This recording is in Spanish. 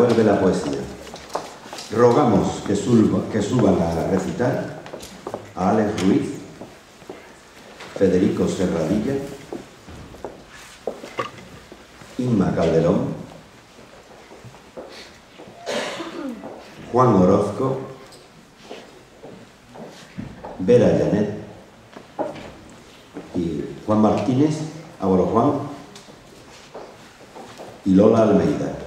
vuelve la poesía. Rogamos que, que suban a recitar a Alex Ruiz, Federico Serradilla, Inma Calderón, Juan Orozco, Vera Janet y Juan Martínez, Abuelo Juan y Lola Almeida.